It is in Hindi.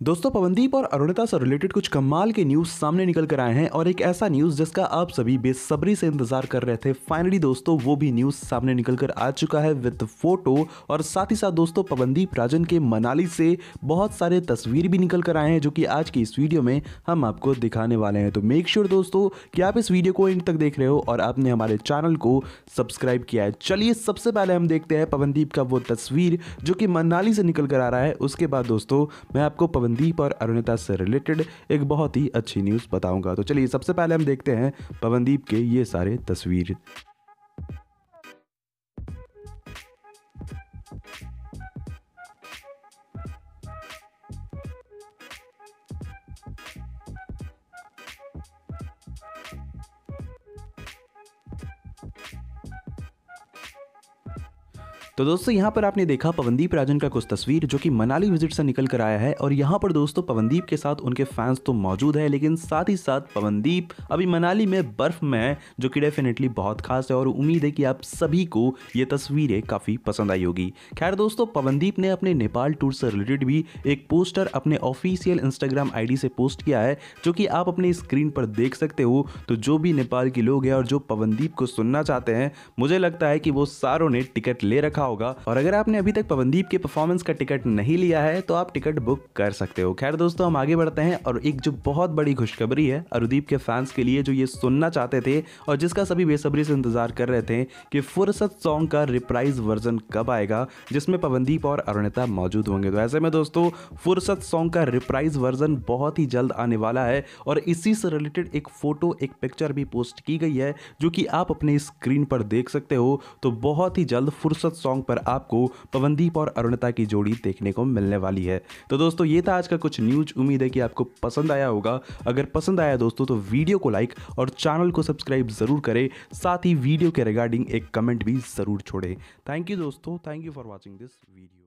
दोस्तों, पवनदीप और अरुणिता से रिलेटेड कुछ कमाल के न्यूज़ सामने निकल कर आए हैं और एक ऐसा न्यूज़ जिसका आप सभी बेसब्री से इंतज़ार कर रहे थे। फाइनली दोस्तों, वो भी न्यूज़ सामने निकल कर आ चुका है विद फ़ोटो और साथ ही साथ दोस्तों, पवनदीप राजन के मनाली से बहुत सारे तस्वीर भी निकल कर आए हैं जो कि आज की इस वीडियो में हम आपको दिखाने वाले हैं। तो मेक श्योर sure, दोस्तों, कि आप इस वीडियो को इन तक देख रहे हो और आपने हमारे चैनल को सब्सक्राइब किया है। चलिए, सबसे पहले हम देखते हैं पवनदीप का वो तस्वीर जो कि मनाली से निकल कर आ रहा है। उसके बाद, दोस्तों, मैं आपको पवनदीप और अरुणिता से रिलेटेड एक बहुत ही अच्छी न्यूज़ बताऊँगा। तो चलिए, सबसे पहले हम देखते हैं पवनदीप के ये सारे तस्वीर। तो दोस्तों, यहाँ पर आपने देखा पवनदीप राजन का कुछ तस्वीर जो कि मनाली विज़िट से निकल कर आया है। और यहाँ पर दोस्तों, पवनदीप के साथ उनके फैंस तो मौजूद है, लेकिन साथ ही साथ पवनदीप अभी मनाली में बर्फ़ में है, जो कि डेफिनेटली बहुत खास है और उम्मीद है कि आप सभी को ये तस्वीरें काफ़ी पसंद आई होगी। खैर दोस्तों, पवनदीप ने अपने नेपाल टूर से रिलेटेड भी एक पोस्टर अपने ऑफिशियल इंस्टाग्राम आई से पोस्ट किया है, जो कि आप अपनी स्क्रीन पर देख सकते हो। तो जो भी नेपाल के लोग हैं और जो पवनदीप को सुनना चाहते हैं, मुझे लगता है कि वो सारों ने टिकट ले रखा होगा। और अगर आपने अभी तक पवनदीप के परफॉर्मेंस का टिकट नहीं लिया है तो आप टिकट बुक कर सकते हो। खैर दोस्तों, हम आगे बढ़ते हैं और एक जो बहुत बड़ी खुशखबरी है अरुदीप के फैंस के लिए, जो ये सुनना चाहते थे और जिसका सभी बेसब्री से इंतज़ार कर रहे थे कि फुर्सत सॉन्ग का रिप्राइज वर्जन कब आएगा, जिसमें पवनदीप और अरुणिता मौजूद होंगे। तो ऐसे में दोस्तों, फुर्सत सॉन्ग का रिप्राइज वर्जन बहुत ही जल्द आने वाला है और इसी से रिलेटेड एक फ़ोटो एक पिक्चर भी पोस्ट की गई है, जो कि आप अपने स्क्रीन पर देख सकते हो। तो बहुत ही जल्द फुर्सत सॉन्ग पर आपको पवनदीप और अरुणता की जोड़ी देखने को मिलने वाली है। तो दोस्तों, ये था आज का कुछ न्यूज़। उम्मीद है कि आपको पसंद आया होगा। अगर पसंद आया दोस्तों तो वीडियो को लाइक और चैनल को सब्सक्राइब ज़रूर करें। साथ ही वीडियो के रिगार्डिंग एक कमेंट भी ज़रूर छोड़ें। थैंक यू दोस्तों। Thank you for watching this video.